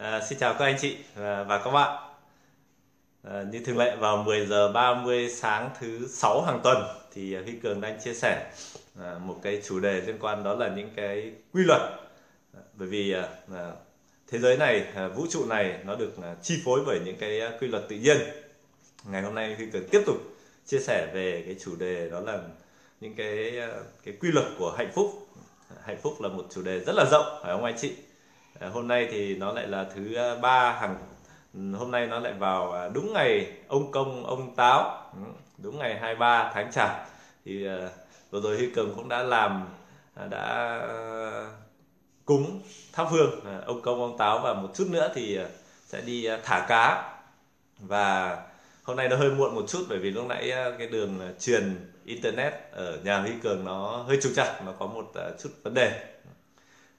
À, xin chào các anh chị và, và các bạn. À, như thường lệ vào 10 giờ 30 sáng thứ sáu hàng tuần thì ờ, Huy Cường đang chia sẻ à, một cái chủ đề liên quan đó là những cái quy luật. À, bởi vì à, à thế giới này, à, vũ trụ này nó được à, chi phối bởi những cái quy luật tự nhiên. Ngày hôm nay Huy Cường tiếp tục chia sẻ về cái chủ đề đó là những cái cái quy luật của hạnh phúc. Hạnh phúc là một chủ đề rất là rộng phải không anh chị? Ờ, hôm nay thì nó lại là thứ ờ, ba hàng ừ, hôm nay nó lại vào ờ, đúng ngày ông công, ông táo. Ừ, đúng ngày 23 tháng chạp. Thì vừa rồi Huy Cường cũng đã làm đã cúng thắp hương ông công, ông táo và một chút nữa thì sẽ đi thả cá. Và hôm nay nó hơi muộn một chút bởi vì lúc nãy cái đường truyền internet ở nhà Huy Cường nó hơi trục trặc, nó có một chút vấn đề.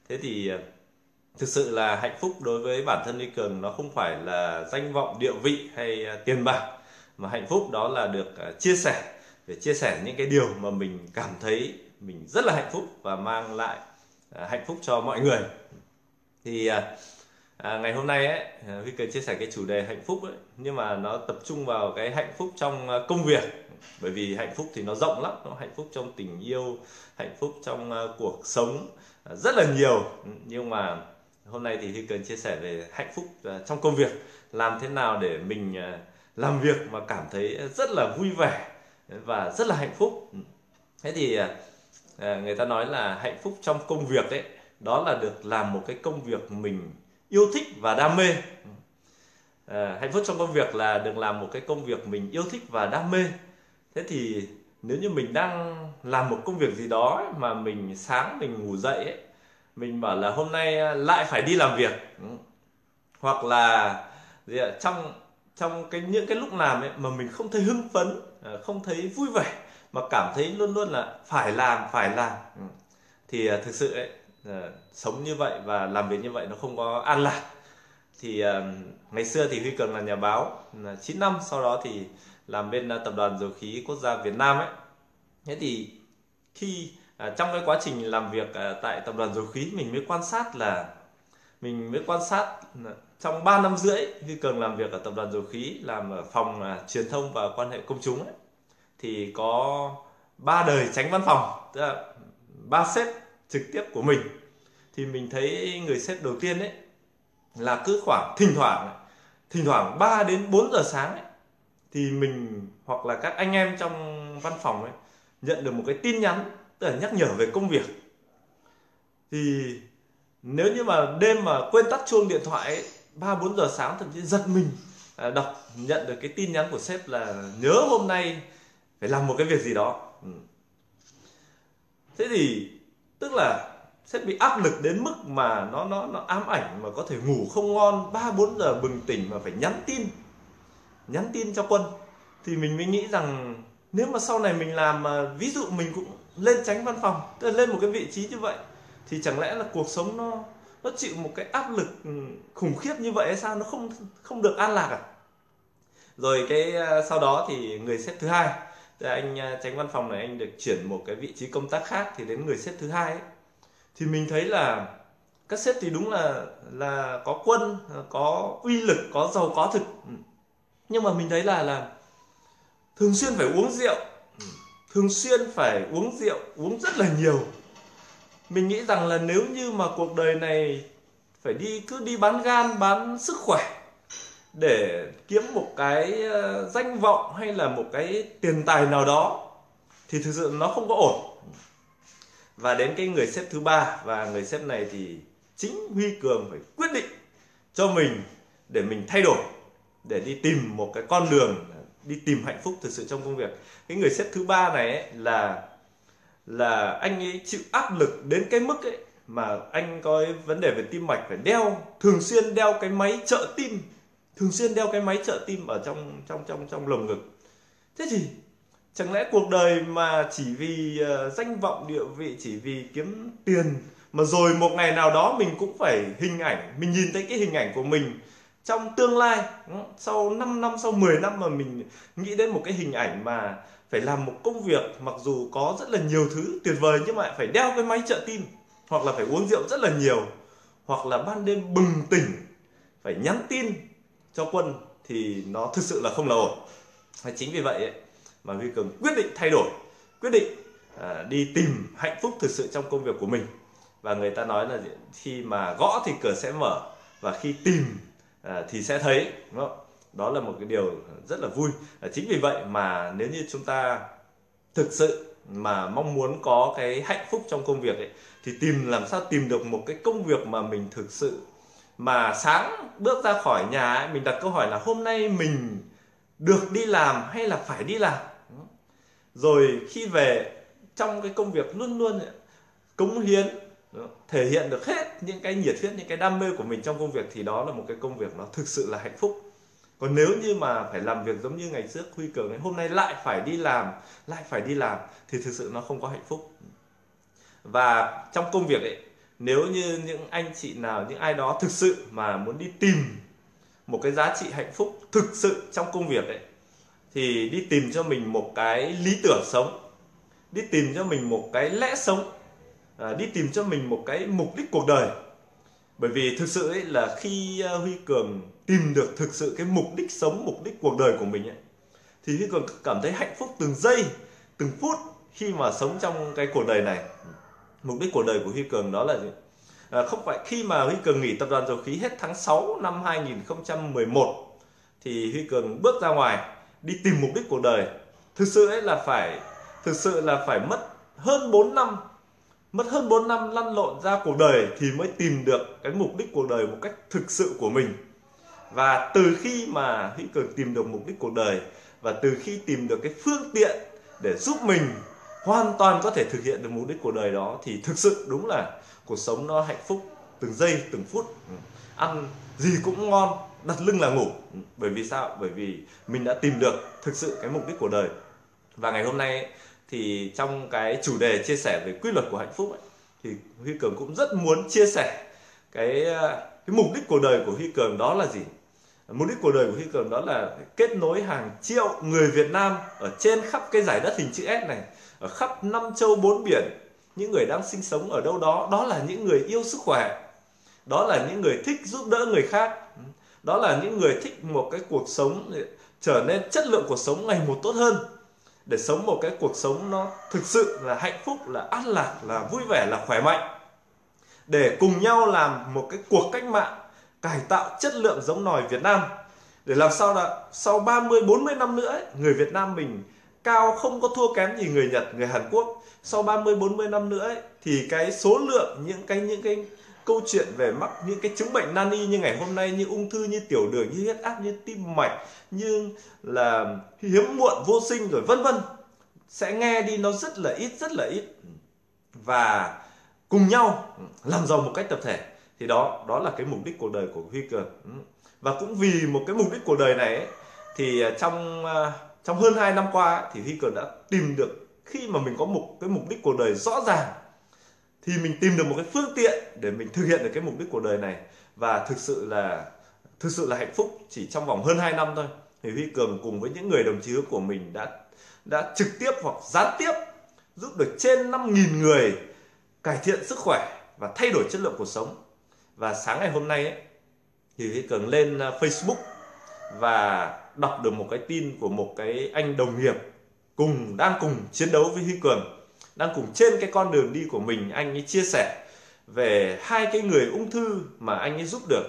Thế thì thực sự là hạnh phúc đối với bản thân đi Cường nó không phải là danh vọng địa vị hay à, tiền bạc mà hạnh phúc đó là được à, chia sẻ. Để chia sẻ những cái điều mà mình cảm thấy mình rất là hạnh phúc và mang lại à, hạnh phúc cho mọi người. Thì à, ngày hôm nay ấy Huy Cường chia sẻ cái chủ đề hạnh phúc ấy nhưng mà nó tập trung vào cái hạnh phúc trong công việc. Bởi vì hạnh phúc thì nó rộng lắm nó hạnh phúc trong tình yêu hạnh phúc trong cuộc sống rất là nhiều. Nhưng mà hôm nay thì Huy cần chia sẻ về hạnh phúc à, trong công việc. Làm thế nào để mình à, làm việc mà cảm thấy rất là vui vẻ và rất là hạnh phúc. Ừ. Thế thì à, người ta nói là hạnh phúc trong công việc đấy đó là được làm một cái công việc mình yêu thích và đam mê. Ừ. À, hạnh phúc trong công việc là được làm một cái công việc mình yêu thích và đam mê. Thế thì nếu như mình đang làm một công việc gì đó mà mình sáng mình ngủ dậy ấy, mình bảo là hôm nay à, lại phải đi làm việc. Hoặc là gì ạ, trong trong cái, những cái lúc làm ấy mà mình không thấy hưng phấn à, không thấy vui vẻ, mà cảm thấy luôn luôn là phải làm phải làm. Thì à, thực sự ấy sống như vậy và làm việc như vậy nó không có an lạc. Thì ngày xưa thì Huy Cường là nhà báo 9 năm, sau đó thì làm bên tập đoàn dầu khí quốc gia Việt Nam ấy. Thế thì khi à, trong cái quá trình làm việc à, tại tập đoàn dầu khí mình mới quan sát là mình mới quan sát trong 3 năm rưỡi khi cường làm việc ở tập đoàn dầu khí làm ở phòng à, truyền thông và quan hệ công chúng ấy, thì có ba đời tránh văn phòng tức là ba sếp trực tiếp của mình. Thì mình thấy người sếp đầu tiên ấy là cứ khoảng thỉnh thoảng thỉnh thoảng 3 đến 4 giờ sáng ấy, thì mình hoặc là các anh em trong văn phòng ấy nhận được một cái tin nhắn tức là nhắc nhở về công việc. Thì nếu như mà đêm mà quên tắt chuông điện thoại ba bốn giờ sáng thậm chí giật mình à, đọc, nhận được cái tin nhắn của sếp là nhớ hôm nay phải làm một cái việc gì đó. Ừ. Thế thì tức là sếp bị áp lực đến mức mà nó nó nó ám ảnh mà có thể ngủ không ngon, ba bốn giờ bừng tỉnh mà phải nhắn tin nhắn tin cho quân. Thì mình mới nghĩ rằng nếu mà sau này mình làm ví dụ mình cũng lên tránh văn phòng tức là lên một cái vị trí như vậy thì chẳng lẽ là cuộc sống nó nó chịu một cái áp lực ừ, khủng khiếp như vậy hay sao? Nó không không được an lạc à? Rồi cái ờ, sau đó thì người xếp thứ hai anh ờ, tránh văn phòng này anh được chuyển một cái vị trí công tác khác thì đến người xếp thứ hai ấy, thì mình thấy là các sếp thì đúng là là có quân ờ, có uy lực có giàu có thực. Ừ. Nhưng mà mình thấy là là thường xuyên phải uống rượu thường xuyên phải uống rượu, uống rất là nhiều. Mình nghĩ rằng là nếu như mà cuộc đời này phải đi, cứ đi bán gan, bán sức khỏe để kiếm một cái ờ, danh vọng hay là một cái tiền tài nào đó, thì thực sự nó không có ổn. Và đến cái người xếp thứ ba, và người xếp này thì chính huy cường phải quyết định cho mình để mình thay đổi, để đi tìm một cái con đường đi tìm hạnh phúc thực sự trong công việc. Cái người sếp thứ ba này ấy, là là anh ấy chịu áp lực đến cái mức ấy mà anh có vấn đề về tim mạch phải đeo thường xuyên đeo cái máy trợ tim thường xuyên đeo cái máy trợ tim ở trong trong trong trong lồng ngực. Thế thì chẳng lẽ cuộc đời mà chỉ vì uh, danh vọng địa vị chỉ vì kiếm tiền mà rồi một ngày nào đó mình cũng phải hình ảnh mình nhìn thấy cái hình ảnh của mình trong tương lai sau 5 năm sau 10 năm mà mình nghĩ đến một cái hình ảnh mà phải làm một công việc mặc dù có rất là nhiều thứ tuyệt vời nhưng mà phải đeo cái máy trợ tim hoặc là phải uống rượu rất là nhiều hoặc là ban đêm bừng tỉnh phải nhắn tin cho quân thì nó thực sự là không là ổn. Chính vì vậy ấy, mà huy cường quyết định thay đổi quyết định à, đi tìm hạnh phúc thực sự trong công việc của mình. Và người ta nói là khi mà gõ thì cửa sẽ mở và khi tìm à, thì sẽ thấy đúng không? đó là một cái điều rất là vui à, chính vì vậy mà nếu như chúng ta thực sự mà mong muốn có cái hạnh phúc trong công việc ấy thì tìm làm sao tìm được một cái công việc mà mình thực sự mà sáng bước ra khỏi nhà ấy, mình đặt câu hỏi là hôm nay mình được đi làm hay là phải đi làm rồi khi về trong cái công việc luôn luôn cống hiến thể hiện được hết những cái nhiệt huyết những cái đam mê của mình trong công việc thì đó là một cái công việc nó thực sự là hạnh phúc. Còn nếu như mà phải làm việc giống như ngày trước huy cường ấy, hôm nay lại phải đi làm lại phải đi làm thì thực sự nó không có hạnh phúc. Và trong công việc ấy nếu như những anh chị nào những ai đó thực sự mà muốn đi tìm một cái giá trị hạnh phúc thực sự trong công việc ấy thì đi tìm cho mình một cái lý tưởng sống đi tìm cho mình một cái lẽ sống à, đi tìm cho mình một cái mục đích cuộc đời. Bởi vì thực sự ấy là khi à, huy cường tìm được thực sự cái mục đích sống mục đích cuộc đời của mình ấy thì huy cường cảm thấy hạnh phúc từng giây từng phút khi mà sống trong cái cuộc đời này. Mục đích cuộc đời của huy cường đó là gì? À, không phải khi mà huy cường nghỉ tập đoàn dầu khí hết tháng 6 năm 2011 thì huy cường bước ra ngoài đi tìm mục đích cuộc đời. Thực sự ấy là phải thực sự là phải mất hơn 4 năm mất hơn 4 năm lăn lộn ra cuộc đời thì mới tìm được cái mục đích cuộc đời một cách thực sự của mình. Và từ khi mà hữu Cường tìm được mục đích cuộc đời và từ khi tìm được cái phương tiện để giúp mình hoàn toàn có thể thực hiện được mục đích cuộc đời đó thì thực sự đúng là cuộc sống nó hạnh phúc từng giây, từng phút. Ừ. Ăn gì cũng ngon, đặt lưng là ngủ. Ừ. Bởi vì sao? Bởi vì mình đã tìm được thực sự cái mục đích của đời. Và ngày hôm nay thì trong cái chủ đề chia sẻ về quy luật của hạnh phúc ấy, thì Huy Cường cũng rất muốn chia sẻ cái ờ, cái mục đích của đời của Huy Cường đó là gì. Mục đích của đời của Huy Cường đó là kết nối hàng triệu người Việt Nam ở trên khắp cái giải đất hình chữ S này ở khắp năm châu bốn biển. Những người đang sinh sống ở đâu đó đó là những người yêu sức khỏe. Đó là những người thích giúp đỡ người khác. Đó là những người thích một cái cuộc sống trở nên chất lượng cuộc sống ngày một tốt hơn để sống một cái cuộc sống nó thực sự là hạnh phúc là an lạc là vui vẻ là khỏe mạnh để cùng nhau làm một cái cuộc cách mạng cải tạo chất lượng giống nòi Việt Nam để làm sao là sau 30 40 năm nữa ấy, người Việt Nam mình cao không có thua kém gì người Nhật, người Hàn Quốc. Sau 30 40 năm nữa ấy, thì cái số lượng những cái những cái câu chuyện về mắc những cái chứng bệnh nan y như ngày hôm nay như ung thư như tiểu đường như huyết áp như tim mạch như là hiếm muộn vô sinh rồi vân vân sẽ nghe đi nó rất là ít rất là ít. Và cùng nhau làm giàu một cách tập thể. Thì đó đó là cái mục đích cuộc đời của Huy Cường. Ừ. Và cũng vì một cái mục đích cuộc đời này ấy, thì à, trong à, trong hơn 2 năm qua thì Huy Cường đã tìm được khi mà mình có một cái mục đích cuộc đời rõ ràng thì mình tìm được một cái phương tiện để mình thực hiện được cái mục đích cuộc đời này. Và thực sự là thực sự là hạnh phúc chỉ trong vòng hơn 2 năm thôi. Thì Huy Cường cùng với những người đồng chí của mình đã đã trực tiếp hoặc gián tiếp giúp được trên 5.000 người cải thiện sức khỏe và thay đổi chất lượng cuộc sống. Và sáng ngày hôm nay ấy, thì Huy Cường lên à, Facebook và đọc được một cái tin của một cái anh đồng nghiệp cùng đang cùng chiến đấu với Huy Cường đang cùng trên cái con đường đi của mình anh ấy chia sẻ về hai cái người ung thư mà anh ấy giúp được.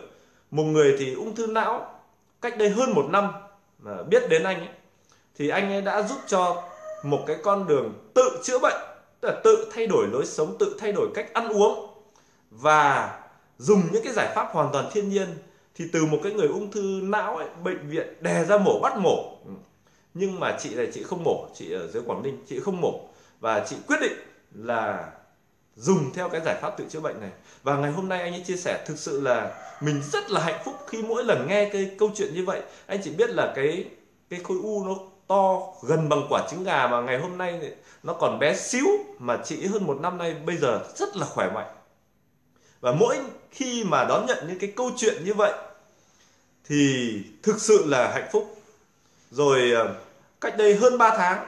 Một người thì ung thư não cách đây hơn một năm mà biết đến anh ấy thì anh ấy đã giúp cho một cái con đường tự chữa bệnh tức là tự thay đổi lối sống tự thay đổi cách ăn uống và dùng những cái giải pháp hoàn toàn thiên nhiên. Thì từ một cái người ung thư não ấy, bệnh viện đè ra mổ bắt mổ. Nhưng mà chị này chị không mổ chị ở dưới quảng ninh chị không mổ và chị quyết định là dùng theo cái giải pháp tự chữa bệnh này. Và ngày hôm nay anh ấy chia sẻ thực sự là mình rất là hạnh phúc khi mỗi lần nghe cái câu chuyện như vậy. Anh chỉ biết là cái cái khối u nó to gần bằng quả trứng gà mà ngày hôm nay nó còn bé xíu mà chị hơn một năm nay bây giờ rất là khỏe mạnh. Và mỗi khi mà đón nhận những cái câu chuyện như vậy thì thực sự là hạnh phúc. Rồi ờ, cách đây hơn 3 tháng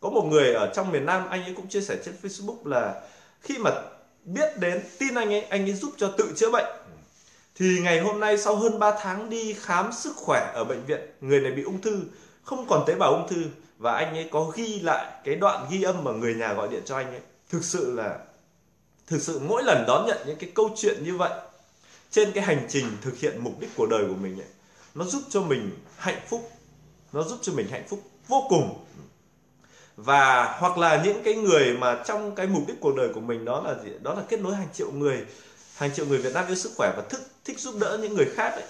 có một người ở trong miền Nam anh ấy cũng chia sẻ trên Facebook là khi mà biết đến tin anh ấy anh ấy giúp cho tự chữa bệnh. Thì ngày hôm nay sau hơn 3 tháng đi khám sức khỏe ở bệnh viện người này bị ung thư không còn tế bào ung thư và anh ấy có ghi lại cái đoạn ghi âm mà người nhà gọi điện cho anh ấy. Thực sự là thực sự mỗi lần đón nhận những cái câu chuyện như vậy trên cái hành trình thực hiện mục đích của đời của mình ấy, nó giúp cho mình hạnh phúc nó giúp cho mình hạnh phúc vô cùng và hoặc là những cái người mà trong cái mục đích cuộc đời của mình đó là gì? Đó là kết nối hàng triệu người hàng triệu người Việt Nam yêu sức khỏe và thích thích giúp đỡ những người khác ấy.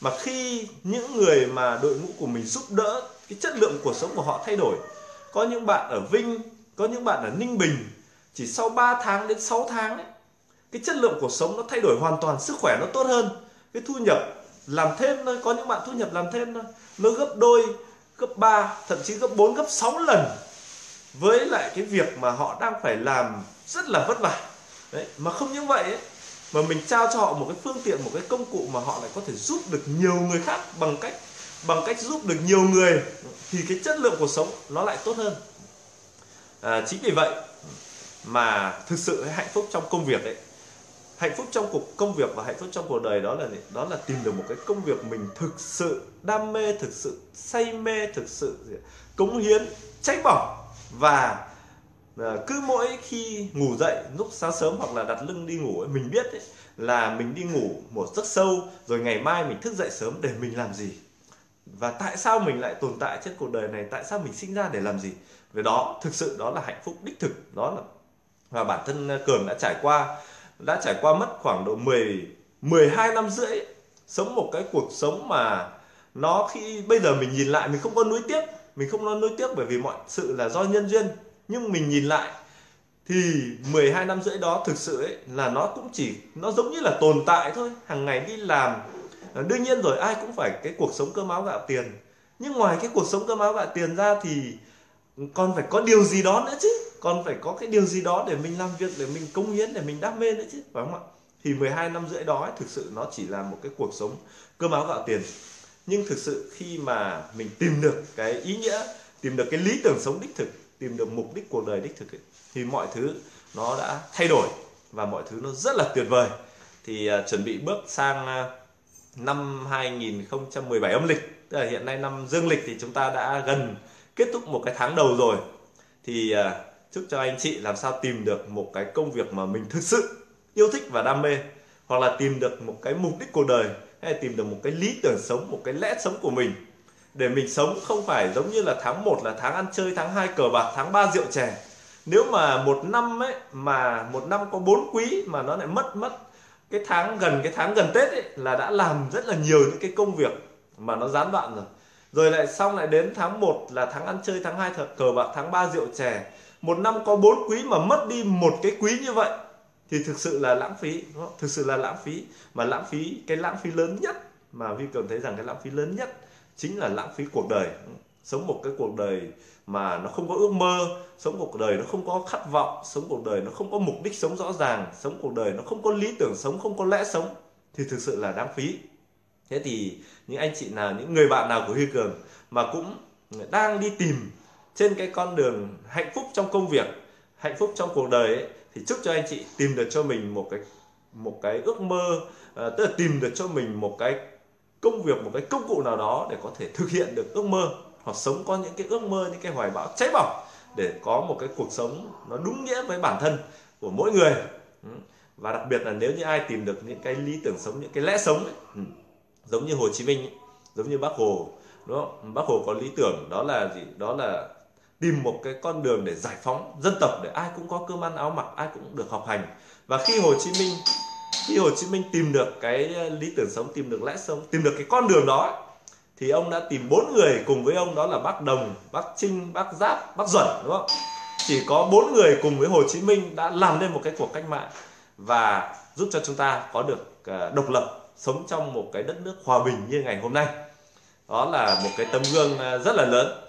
Mà khi những người mà đội ngũ của mình giúp đỡ cái chất lượng cuộc sống của họ thay đổi có những bạn ở Vinh có những bạn ở Ninh Bình chỉ sau 3 tháng đến 6 tháng ấy, cái chất lượng cuộc sống nó thay đổi hoàn toàn sức khỏe nó tốt hơn. Cái thu nhập làm thêm thôi có những bạn thu nhập làm thêm thôi. Nó gấp đôi gấp 3 thậm chí gấp 4 gấp 6 lần với lại cái việc mà họ đang phải làm rất là vất vả. Đấy mà không những vậy ấy, mà mình trao cho họ một cái phương tiện một cái công cụ mà họ lại có thể giúp được nhiều người khác bằng cách bằng cách giúp được nhiều người thì cái chất lượng cuộc sống nó lại tốt hơn. À, chính vì vậy mà thực sự hạnh phúc trong công việc đấy, hạnh phúc trong cuộc công việc và hạnh phúc trong cuộc đời đó là gì? đó là tìm được một cái công việc mình thực sự đam mê thực sự say mê thực sự cống hiến cháy bỏng và ờ, cứ mỗi khi ngủ dậy lúc sáng sớm hoặc là đặt lưng đi ngủ ấy, mình biết ấy, là mình đi ngủ một giấc sâu rồi ngày mai mình thức dậy sớm để mình làm gì? Và tại sao mình lại tồn tại trên cuộc đời này? Tại sao mình sinh ra để làm gì? Về đó thực sự đó là hạnh phúc đích thực. Đó là và bản thân ờ, cường đã trải qua đã trải qua mất khoảng độ 10 12 năm rưỡi sống một cái cuộc sống mà nó khi bây giờ mình nhìn lại mình không có nuối tiếc mình không nói nối tiếc bởi vì mọi sự là do nhân duyên. Nhưng mình nhìn lại thì 12 năm rưỡi đó thực sự ấy là nó cũng chỉ nó giống như là tồn tại thôi. Hàng ngày đi làm à, đương nhiên rồi ai cũng phải cái cuộc sống cơm áo gạo tiền. Nhưng ngoài cái cuộc sống cơm áo gạo tiền ra thì còn phải có điều gì đó nữa chứ. Còn phải có cái điều gì đó để mình làm việc để mình cống hiến để mình đam mê nữa chứ. Phải không ạ? Thì 12 năm rưỡi đó ấy, thực sự nó chỉ là một cái cuộc sống cơm áo gạo tiền nhưng thực sự khi mà mình tìm được cái ý nghĩa tìm được cái lý tưởng sống đích thực tìm được mục đích cuộc đời đích thực ấy, thì mọi thứ nó đã thay đổi và mọi thứ nó rất là tuyệt vời. Thì uh, chuẩn bị bước sang uh, năm 2017 âm lịch tức là hiện nay năm dương lịch thì chúng ta đã gần kết thúc một cái tháng đầu rồi. Thì uh, chúc cho anh chị làm sao tìm được một cái công việc mà mình thực sự yêu thích và đam mê hoặc là tìm được một cái mục đích cuộc đời hay tìm được một cái lý tưởng sống, một cái lẽ sống của mình. Để mình sống không phải giống như là tháng 1 là tháng ăn chơi, tháng 2 cờ bạc, tháng 3 rượu chè. Nếu mà một năm ấy, mà một năm có bốn quý mà nó lại mất mất cái tháng gần, cái tháng gần Tết ấy, là đã làm rất là nhiều những cái công việc mà nó gián đoạn rồi. Rồi lại xong lại đến tháng 1 là tháng ăn chơi, tháng 2 cờ bạc, tháng 3 rượu chè. Một năm có bốn quý mà mất đi một cái quý như vậy thì thực sự là lãng phí đúng không? thực sự là lãng phí. Mà lãng phí cái lãng phí lớn nhất mà vi cường thấy rằng cái lãng phí lớn nhất chính là lãng phí cuộc đời. Sống một cái cuộc đời mà nó không có ước mơ sống cuộc đời nó không có khát vọng sống cuộc đời nó không có mục đích sống rõ ràng sống cuộc đời nó không có lý tưởng sống không có lẽ sống thì thực sự là đáng phí. Thế thì những anh chị nào những người bạn nào của huy cường mà cũng đang đi tìm trên cái con đường hạnh phúc trong công việc hạnh phúc trong cuộc đời ấy, thì chúc cho anh chị tìm được cho mình một cái một cái ước mơ à, tức là tìm được cho mình một cái công việc một cái công cụ nào đó để có thể thực hiện được ước mơ hoặc sống có những cái ước mơ những cái hoài bão cháy bỏng để có một cái cuộc sống nó đúng nghĩa với bản thân của mỗi người. Ừ. Và đặc biệt là nếu như ai tìm được những cái lý tưởng sống những cái lẽ sống ấy, ừ, giống như Hồ Chí Minh ấy, giống như Bác Hồ đúng không? Bác Hồ có lý tưởng đó là gì? Đó là tìm một cái con đường để giải phóng dân tộc để ai cũng có cơm ăn áo mặc, ai cũng được học hành. Và khi Hồ Chí Minh, khi Hồ Chí Minh tìm được cái ờ, lý tưởng sống, tìm được lẽ sống, tìm được cái con đường đó, thì ông đã tìm bốn người cùng với ông, đó là bác Đồng, bác Trinh, bác Giáp, bác Duẩn, đúng không? Chỉ có bốn người cùng với Hồ Chí Minh đã làm nên một cái cuộc cách mạng và giúp cho chúng ta có được ờ, độc lập, sống trong một cái đất nước hòa bình như ngày hôm nay. Đó là một cái tấm gương ờ, rất là lớn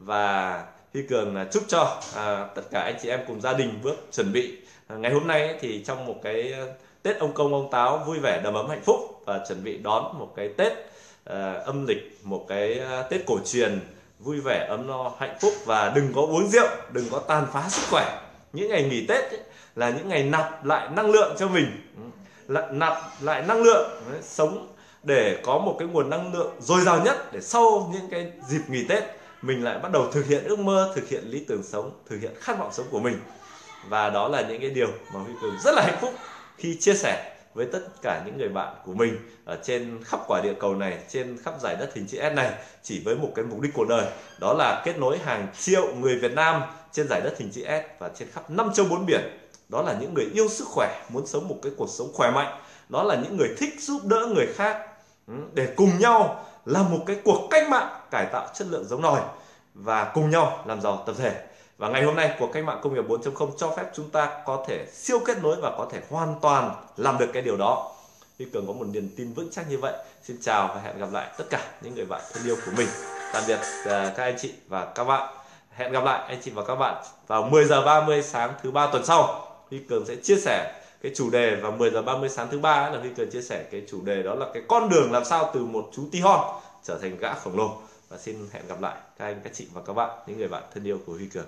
và Huy Cường à, chúc cho à, tất cả anh chị em cùng gia đình bước chuẩn bị. À, ngày hôm nay ấy, thì trong một cái à, Tết ông công ông táo vui vẻ đầm ấm hạnh phúc và chuẩn bị đón một cái Tết à, âm lịch một cái à, Tết cổ truyền vui vẻ ấm no hạnh phúc. Và đừng có uống rượu đừng có tàn phá sức khỏe. Những ngày nghỉ Tết ấy, là những ngày nạp lại năng lượng cho mình. Nạp lại năng lượng sống để có một cái nguồn năng lượng dồi dào nhất để sau những cái dịp nghỉ Tết mình lại bắt đầu thực hiện ước mơ, thực hiện lý tưởng sống, thực hiện khát vọng sống của mình. Và đó là những cái điều mà Huy Cường rất là hạnh phúc khi chia sẻ với tất cả những người bạn của mình ở trên khắp quả địa cầu này, trên khắp giải đất hình chữ S này chỉ với một cái mục đích cuộc đời, đó là kết nối hàng triệu người Việt Nam trên giải đất hình chữ S và trên khắp năm châu bốn biển. Đó là những người yêu sức khỏe, muốn sống một cái cuộc sống khỏe mạnh. Đó là những người thích giúp đỡ người khác ừ, để cùng nhau là một cái cuộc cách mạng cải tạo chất lượng giống nòi và cùng nhau làm giàu tập thể. Và ngày hôm nay, cuộc cách mạng công nghiệp 4.0 cho phép chúng ta có thể siêu kết nối và có thể hoàn toàn làm được cái điều đó. Huy Cường có một niềm tin vững chắc như vậy. Xin chào và hẹn gặp lại tất cả những người bạn thân yêu của mình. Tạm biệt à, các anh chị và các bạn. Hẹn gặp lại anh chị và các bạn vào 10 giờ 30 sáng thứ ba tuần sau. Huy Cường sẽ chia sẻ cái chủ đề vào 10 giờ 30 sáng thứ ba là Huy Cường chia sẻ cái chủ đề đó là cái con đường làm sao từ một chú tí hon trở thành gã khổng lồ. Và xin hẹn gặp lại các anh, các chị và các bạn, những người bạn thân yêu của Huy Cường